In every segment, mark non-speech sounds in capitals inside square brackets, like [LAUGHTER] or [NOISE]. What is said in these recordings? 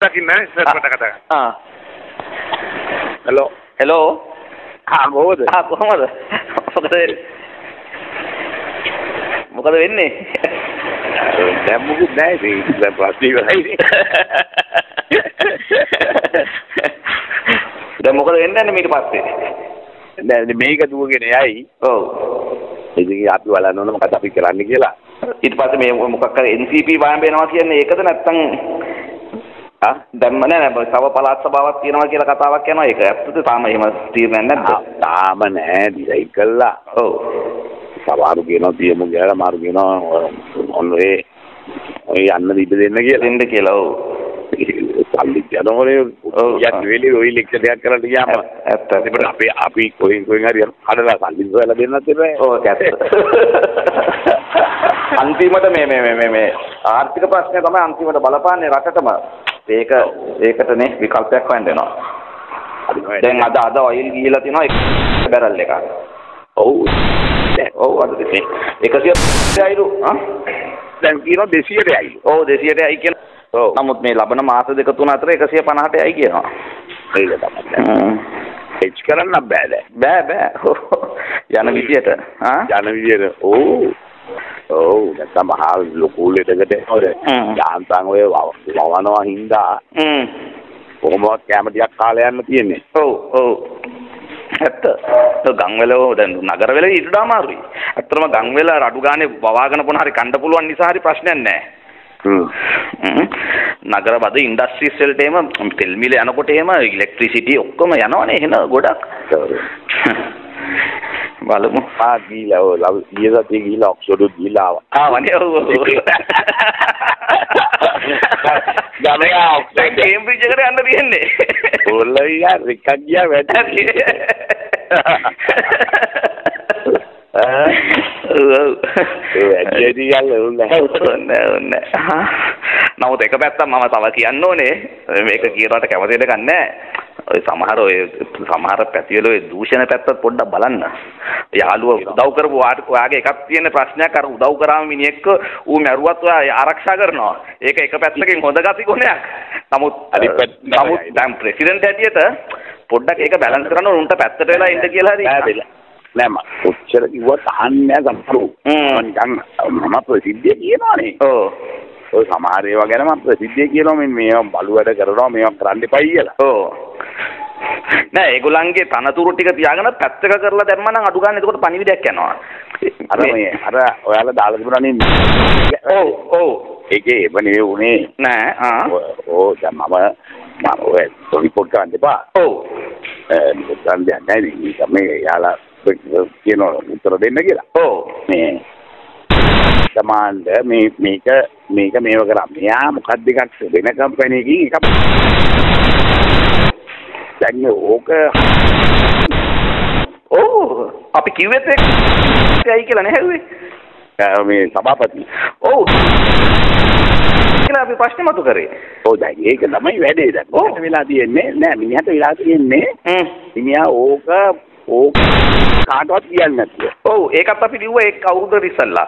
දකින්න සර් මට කතා ආ හෙලෝ හෙලෝ ආ කොහොමද ආ කොහමද මොකද වෙන්නේ? මොකද වෙන්නේ? දැන් මොකුත් නැහැ මේ දැන් ප්‍රශ්න ඉවරයි. දැන් මොකද වෙන්නේ ඊට පස්සේ? දැන් මේක දුවගෙන යයි. ඔව්. ඉතින් අපි බලන්න ඕන මොකද අපි කරන්න කියලා. ඊට පස්සේ මේ මොකක් කර NCP වාම් වෙනවා කියන්නේ ඒකද නැත්තම් ආ? දැම්ම නෑ නෑ තව පළාත් සභාවක් තියෙනවා කියලා කතාවක් යනවා. ඒක ඇත්තද තාම එහෙම තීරණයක් නැද්ද? තාම නෑ ඩිසයිඩ් කළා. ඔව්. සමහරු කියනවා තියමු කියලා මාරු කියනවා ඔන්න ඔය ඔය යන්න ඉඩ දෙන්න කියලා. දෙන්න කියලා ඔව්. සල්ලි යනවනේ. යන්න වෙලේ ඔය ඉලෙක්ෂන් එකක් කරන්න ගියාම. ඇත්ත ඒකට අපි අපි කොහෙන් කොහෙන් හරි හදලා සල්ලි හොයලා දෙන්නත් එපා. ඔව් ඒක ඇත්ත. [LAUGHS] අන්තිමට මේ මේ මේ මේ මේ ආර්ථික ප්‍රශ්නය තමයි අන්තිමට බලපාන්නේ රටටම ඒක ඒකටනේ විකල්පයක් හොයන්න වෙනවා. දැන් අද අද ඔයිල් ගිහිලා තිනවා එක බැරල් එකක්. ඔව්. ඔව් අද දෙසේ. 100 අයිලු ආ? දැන් කියනවා 200ටයි ඔව් 200ට අයි කියන ඔව්. නමුත් මේ ලබන මාස දෙක තුන අතර 150ට අයි කියනවා. ඒක තමයි. එච් කරන්න බෑ බෑ බෑ. [LAUGHS] යන විදියට. ආ? යන විදියට. ඔව් ඔව් නැත්නම් මහා ලොකු ලෙඩකට එනවද. යාන්තම් ඔය වව- වවනවා හින්දා. හ්ම්. කොහොමවත් කැම ටිකක් කාලේ යන්න තියෙන්නේ. ඔව් ඔව්. ඇත්ත. ගම්වල දැන් නගර වල ඊට වඩා අමාරුයි. ඇත්තටම ගම්වල රඩු ගානේ වවාගෙන පොන හරි කණ්ඩ පුළුවන් නිසා හරි ප්‍රශ්නයක් නැහැ. නගර බද ඉන්ඩස්ට්‍රීස් වලට එහෙම තෙල් මිල යනකොට එහෙම ඉලෙක්ට්‍රිසිටි ඔක්කොම යනවනේ එහෙන ගොඩක් බලමු. ආ ගිහිලා ඔය ලව ගිය සතියේ ගිහිලා ඔක්ස්ෆර්ඩ් ගිහිලා ආවා. ආවනේ ඔව්. ඔව් ගමේ ආ කේම්බ්‍රිජ් එකට යන්න තියෙන්නේ. ඔල්ලයියා රිකක් ගියා වැඩි නමුත් එක පැත්තක් මම තව කියන්න ඕනේ. මේක කියනවට කැමති දෙයක් නැහැ ඔය සමහර ඔය සමහර පැතිවල ඔය දූෂණ පැත්තත් පොඩ්ඩක් බලන්න. යාළුව උදව් කරපු වාට ඔයාගේ එකක් තියෙන ප්‍රශ්නයක් අර උදව් කරාම මිනිහෙක්ක ඌ මැරුවත් ඔයා ආරක්ෂා කරනවා. ඒක එක පැත්තකින් හොඳ ගති ගුණයක්. නමුත් නමුත් දැන් ප්‍රෙසිඩන්ට් හැටියට පොඩ්ඩක් ඒක බැලන්ස් කරන්න උන්ට පැත්තට වෙලා ඉන්න කියලා හරි. නෑ මම කොච්චර කිව්වත් අහන්නේ නෑ සමහරු හ්ම්. නිකන් මම ප්‍රසිද්ධිය කියනවානේ. ඔව් ඔය සමහර ඒවා ගැන මම ප්‍රසිද්ධිය කියනවා මේ මේවා බලු වැඩ කරනවා මේවා කරන්න එපයි කියලා ඔව් නෑ ඒගොල්ලන්ගේ තනතුරු ටික තියාගෙන පැත්තක කරලා දැම්ම නම් අඩු ගන්න එතකොට පණිවිඩයක් යනවා අර මේ අර ඔයාලා දාලා තිබුණානේ ඔව් ඔව් ඒකේ එවනේ උනේ නෑ ආ ඕ දැන් මම මම ඔය රිපෝට් කරන්න එපා ඔව් ගන්න දෙයක් නැහැ ඉතින් මේ යාලා කියන උත්තර දෙන්න කියලා ඔව් මේ සමාන්ද මේ මේක මේක මේව කරා. මෙයා මොකක්ද එකක් වෙන කම්පැනි එකකින් එකක් දැන් ඕක ඔව් අපි කිව්වෙත් ඒකයි කියලා නේ හැදුවේ අ, මේ සභාපති. ඔව් කියලා අපි ප්‍රශ්න මතු කරේ. ඔව් දැන් ඒක තමයි වැඩේ. දැන්. ඔකට වෙලා තියෙන්නේ නෑ. මිනිහට වෙලා තියෙන්නේ මිනිහා ඕක ඕක කාටවත් කියන්නේ නැතුව. ඔව් ඒකත් අපි ලිව්වා ඒක අවුරුද්දට ඉස්සල්ලා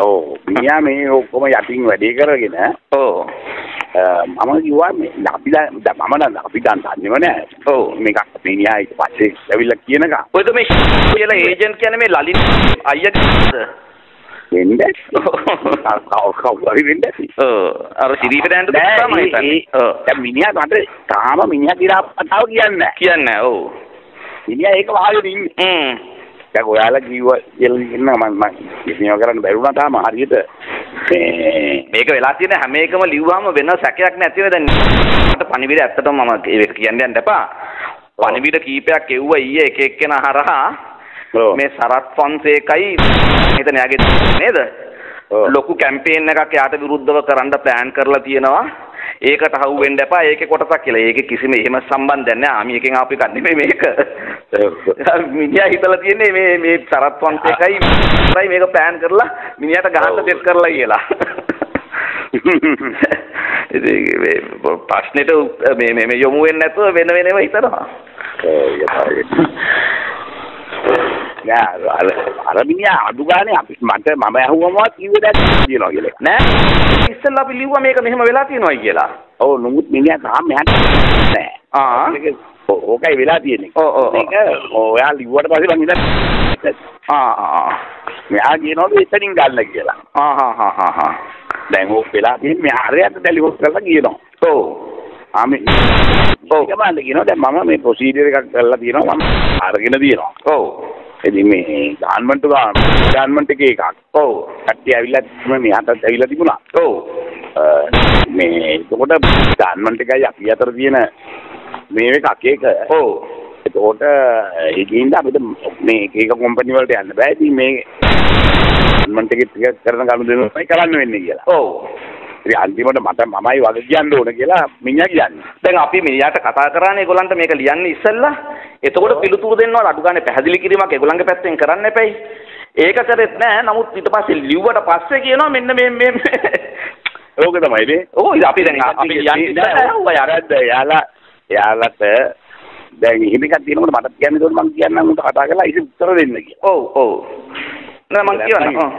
ඔව් මිනිහා මේ ඔක්කොම යටින් වැඩේ කරගෙන ඔව්. මම කිව්වා මේ අපි දැන් මම නම් අපි දැන් දන්නේම නෑ. ඔව්. මේක මිනිහා ඊට පස්සේ ඇවිල්ලා කියනකම් ඔයද මේ කියලා ඒජන්ට් කියන්නේ මේ ලලිත් අයියාද වෙන්නේ කවුරු කවුරු හරි වෙන්නේ අර ශිරීප දැන්ට නෑ, තමයි ඒ- ඒ- දැන් මිනිහා මට තාම මිනිහා කියලා කතාව කියන්නේ නැහැ. කියන්නේ ඔව් මිනිහා ඒක වහගෙන ඉන්නේ. හ්ම් දැන් ඔයාලා කිව්වා කියලා ඉන්න මම මම මේවා කරන්න බැරුණා තාම හරියට. මේක වෙලා තියෙන හැම එකම ලිව්වම වෙන සැකයක් නැතිව දැන් මට පණිවිඩ ඇත්තටම මම ඒක කියන්න යන්න එපා. පණිවිඩ කීපයක් එව්වා ඊයේ එක එක්කෙනා හරහා. මේ සරත් ෆොන්සේකයි හිතන යාගේ නේද? ලොකු කැම්පේන් එකක් යාට විරුද්ධව කරන්න ප්ලෑන් කරලා තියෙනවා. ඒකට හවු වෙන්න එපා. ඒකේ කොටසක් කියලා. ඒකේ කිසිම එහෙම සම්බන්ධයක් නැහැ. ආමි එකෙන් ආපු එකක් නෙමෙයි මේක. මිනිහා හිතලා තියෙන්නේ මේ මේ සරත් ෆොන්සේකයි මයි මේක ප්ලෑන් කරලා මිනිහට ගහන්න. සෙට් කරලා කියලා. ඉතින් මේ ප්‍රශ්නෙට මේ මේ යොමු වෙන්නේ නැතුව වෙන වෙනම හිතනවා. නෑ අර අර මිනිහා අඩු ගානේ අපි මට මම ඇහුවම කිව්වේ දැන් කියනවා කියලා. නෑ ඉස්සෙල්ලා අපි ලිව්වා මේක මෙහෙම වෙලා තියෙනවායි කියලා. ඔව් නුඹත් මිනිහා තාම මෙහාට නෑ. ආ ඕකයි වෙලා තියෙන්නේ. ඔව්, ඔව්. මේක ඔයා ලිව්වට පස්සේ මං ඉතින් ආ ආ මෙහා කියනවලු එතනින් ගන්න කියලා. ආ හා හා හා හා දැන් ඕක වෙලා තියෙන්නේ මෙහා හරියට ටෙලිෆෝන් කරලා කියනවා. ඔව් ආ මේ ඔව් කමාන්ඩ් කියනවා දැන් මම මේ ප්‍රොසීජර් එකක් කරලා තියෙනවා මම අරගෙන තියෙනවා. ඔව් ඉතින් මේ ගාන්මන්ට් ගාන ගාන්මන්ට් එකේ එකක්. ඔව් කට්ටිය ඇවිල්ලා මම මෙහාට ඇවිල්ලා තිබුණා. ඔව් මේ එතකොට ගාන්මන්ට් එකයි අපි අතර තියෙන මේ එකක් ඒක. ඔව් එතකොට ඒකින්ද අපිට මේ එක එක කම්පැනි වලට යන්න බෑ. ඉතින් මේ ගාන්මන්ට් එකේ ටික කරන ගන්න දෙනවා කරන්න වෙන්නේ කියලා. ඔව් ඉතින් අන්තිමට මට මමයි වග කියන්න ඕන කියලා මිනිහා කියන්නේ. දැන් අපි මෙයාට කතා කරානේ ඒගොල්ලන්ට මේක ලියන්න ඉස්සෙල්ලා. එතකොට පිළිතුරු දෙන්නවා අඩු ගානේ පැහැදිලි කිරීමක් ඒගොල්ලන්ගේ පැත්තෙන් කරන්න එපැයි. ඒක කරෙත් නෑ. නමුත් ඊට පස්සේ ලිව්වට පස්සේ කියනවා මෙන්න මේ මේ ඕක තමයි නේ. ඕ ඉතින් අපි දැන් අපි. යාරද යාලා යාලට දැන් එහෙම එකක් තියෙනකොට මට කියන්න ඕන මම කියන්නම් උන්ට කතා කරලා ඉතින් උත්තර දෙන්න කියලා. ඔව් ඔව්. නෑ මං කියවන්න. ඔව්.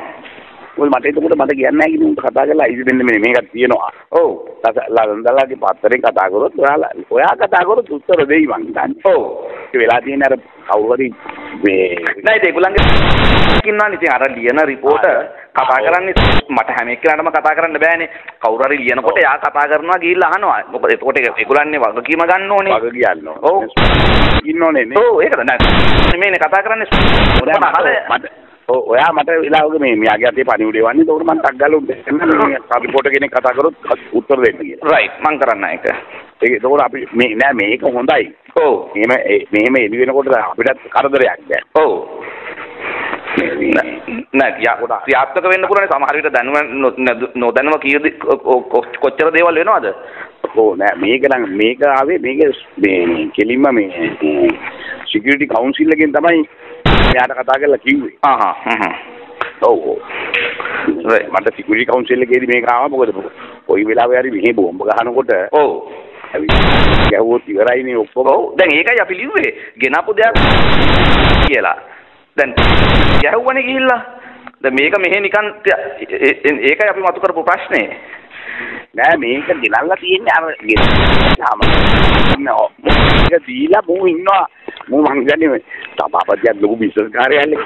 මොකද මට එතකොට මට කියන්න නැහැ කිව්ව උන්ට කතා කරලා ඉතින් දෙන්න මෙන්න මේකක් තියෙනවා. ඔව්. ලන්දලාගේ පත්තරෙන් කතා කරොත් ඔයාලා ඔයා කතා කරොත් උත්තර දෙයි මං හිතන්නේ. ඔව්. ඒ වෙලා තියෙන අර කවුරු හරි මේ නෑ ඒක ඒගොල්ලන්ගේ [LAUGHS] ඉන්නවනේ ඉතින් අර ලියන රිපෝට කතා කරන්නේ මට හැම එක්කෙනාටම කතා කරන්න බෑනේ. කවුරු හරි ලියනකොට එයා කතා කරනවා ගිහිල්ලා අහනවා. මොකද එතකොට ඒක ඒගොල්ලන්නේ වගකීම ගන්න ඕනේ. වග කියන්න ඔව්. ඉන්නෝනේ නේ. ඔව් ඒකද? නෑ. මේනේ කතා කරන්නේ. මට ඔයා මට වෙලාවක මේ මෙයාගේ අතේ පණිවිඩය වන්නේ. ඒකට මම ටක් ගාලා උඩ මේ රිපෝටර් කෙනෙක් කතා කරොත් උත්තර දෙන්න කියලා. රයිට් මං කරන්න ඒක. ඒක ඒකට අපි මේ නෑ මේක හොඳයි. ඔව්. එහෙම මෙහෙම එළි වෙනකොට අපිට කරදරයක් දැන්. ඔව්. නෑ ක්‍රියා- ක්‍රියාත්මක වෙන්න පුළුවන් සමහර විට දැනුම නොදැනුම කීයද කොච්චර දේවල් වෙනවද? ඔව් නෑ මේක නම් මේක ආවේ මේක මේ කෙලින්ම මේ සිකියුරිටි කවුන්සිල් එකෙන් තමයි මෙයාට කතා කරලා කිව්වේ. ආහා හ්ම් ඔව් ඔව්. මට සිකියුරිටි කවුන්සිල් එකේදී මේක ආවා. මොකද කොයි වෙලාවෙ හරි මෙහි බෝම්බ ගහනකොට ඔව්. ගැහුවොත් ඉවරයිනේ ඔක්කොම. ඔව්. දැන් ඒකයි අපි ලිව්වේ. ගෙනපු දෙයක් කියලා. දැන් ගැහුවනේ ගිහිල්ලා. දැන් මේක මෙහෙ නිකන් ඒකයි අපි මතු කරපු ප්‍රශ්නේ. නෑ මේක ගෙනල්ලා තියෙන්නේ අර ගෙනල්ලාම මේක දීලා මූ ඉන්නවා මූ මං හිතන්නේ සභාපතියක් ලොකු බිස්නස් කාර්යාලයක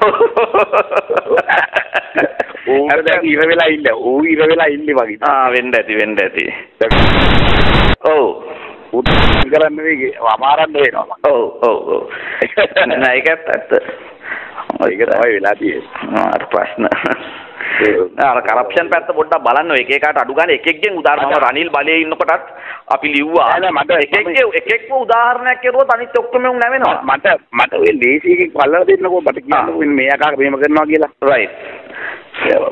ඌ දැන් ඉර වෙලා ඉන්න ඌ ඉර වෙලා ඉන්නේ වගේ ආ වෙන්න ඇති වෙන්න ඇති ඔව් උත් කරන්න මේ අමාරන්න වෙනවා ඔව් ඔව් ඔව් නෑ ඒකත් ඇත්ත ඒක තමයි වෙලා තියෙන්නේ අර ප්‍රශ්න අර කරප්ෂන් පැත්ත පොඩ්ඩක් බලන්න ඔය එක එකට අඩු ගන්න. එක එකෙන් උදාහරණයක් රනිල් බලයේ ඉන්නකොටත් අපි ලිව්වා. මට- එක එකේ එක එක්ක උදාහරණයක් කරුවොත් අනිත් ඔක්කොම උන් නැවෙනවා. මට මට ඔය ලේසි එකක් බලලා දෙන්නකෝ. මට කියන්නකෝ මෙන්න මේ ආකාර මෙහෙම කරනවා කියලා. රයිට්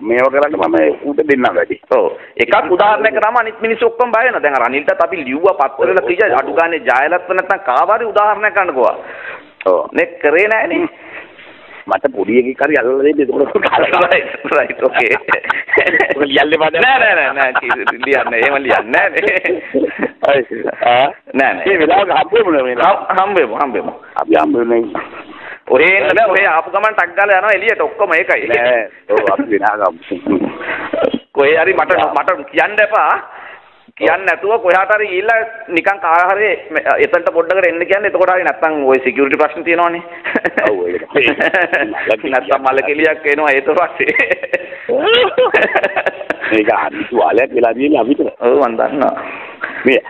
මේව කරන්න මම ඌට දෙන්නම් වැඩි. ඔව්. එකක් උදාහරණයක් කරාම අනිත් මිනිස්සු ඔක්කොම බය වෙනවා. දැන් අර අනිල්ටත් අපි ලිව්වා පත්තරවල කිය අඩු ගානේ ජයලත්ව නැත්නම් කාවාරි උදාහරණයක් ගන්නකෝ ඔව්. නේ කරේ නෑනේ මට පොඩි එකෙක් හරි අල්ලලා දෙන්න. ඒකට රයිට් රයිට් ඕකේ ඔක ලියන්නේ මට නෑ නෑ නෑ නෑ. [LAUGHS] ලියන්නේ එහෙම ලියන්නේ නෑනේ [LAUGHS] ආ? නෑ නෑ. ඒ වෙලාවක හම්බෙමුනේ මේ හම්- හම්බෙමු හම්බෙමු අපි හම්බෙන්නේ ඔය එන්න බෑ ඔය ආපු ගමන් ටක් ගාලා යනවා එළියට ඔක්කොම ඒකයි. නෑ ඔව් අපි වෙනාගම් කොහේ හරි මට මට කියන්න එපා කියන්න නැතුව කොහාට හරි ගිහිල්ලා නිකන් කාර හරි එතනට පොඩ්ඩකට එන්න කියන්නේ එතකොට හරි නැත්තම් ওই සිකියුරිටි ප්‍රශ්න තියෙනවනේ. ඔව්, ඒක. [LAUGHS] නැත්තම් මල කෙලියක් එනවා ඒත පස්සේ මේක හරි තුවාලයක් වෙලා තියෙන්නේ අපිට. ඔව් මන් දන්නවා. මේ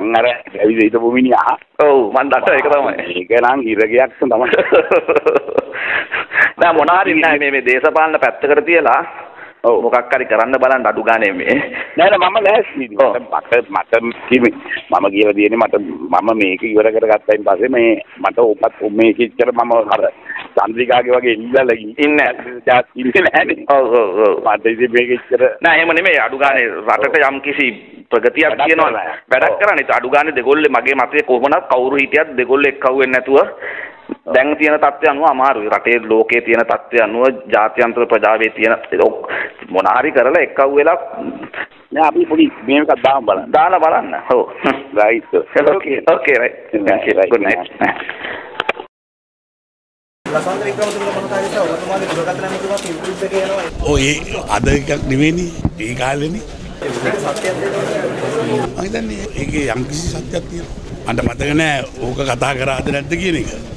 මං අර ඇවිද හිටපු මිනිහා. ඔව් මන් දන්නවා ඒක තමයි. මේක නම් ඉරගයක් තමයි. [LAUGHS] නෑ මොනාරි නෑ මේ මේ දේශපාලන පැත්තකට තියලා ඔව්. මොකක් හරි කරන්න බලන්න අඩු ගානේ මේ. නෑ නෑ මම ලෑස්ති. මට මට මම කියලා තියෙන්නේ මට මම මේක ඉවර කරගත්තයින් පස්සේ මේ මට ඔකත් මේක ඉච්චර මම අර චන්ද්‍රිකාගේ වගේ ඉල්ලලා ඉන්නේ ඉන්නේ නෑනේ. ඔව් ඔව් ඔව්. මට ඉතින් මේක ඉච්චර නෑ එහෙම නෙමෙයි. අඩු ගානේ රටට යම් කිසි ප්‍රගතියක් තියෙනවා. වැඩක්. කරන්නේ. අඩු ගානේ දෙගොල්ලේ මගේ මතය කොහොමනත් කවුරු හිටියත් දෙගොල්ලෝ එක්කව වෙන්නේ නැතුව දැන් තියෙන තත්ත්වය අනුව අමාරුයි. රටේ ලෝකයේ තියෙන තත්ත්වය අනුව ජාත්‍යන්තර ප්‍රජාවේ තියෙන මොනාරි කරලා එක්කව වෙලා නෑ අපි පොඩි මේකක් දාන්න බලන්න. දාලා බලන්න. ඔව්. Right okay okay right good night Lasantha Wickrematunge මහතාගේ ඔබතුමාගේ දුරකථන ඇමතුමා පිළිතුරු දෙක යනවා ඔය අද එකක් නෙවෙයිනේ. ඒ කාලෙනේ. මම හිතන්නේ ඒකේ යම්කිසි සත්‍යයක් තියෙනවා. අන්ට මතක නෑ ඕක කතා කරාද නැද්ද කියන එක.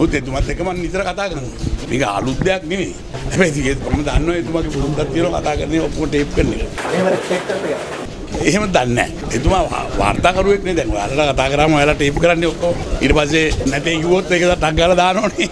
ඔත් එතුමත් එක්ක මම නිතර කතා කරනවා. මේක අලුත් දෙයක් නෙමෙයි. හැබැයි ඒක මම දන්නවා එතුමාගේ පුරුද්දක් තියෙනවා කතා කරන්නේ ඔක්කොම ටේප් කරන එක. එහෙම දන්නේ නැහැ. එතුමා වාර්තාකරුවෙක් නේ දැන්. ඔයාලට කතා කරාම ඔයාලා ටේප් කරන්නේ ඔක්කොම. ඊට පස්සේ නැතේ කිව්වොත් ඒක ටක් ගාලා දානෝනේ.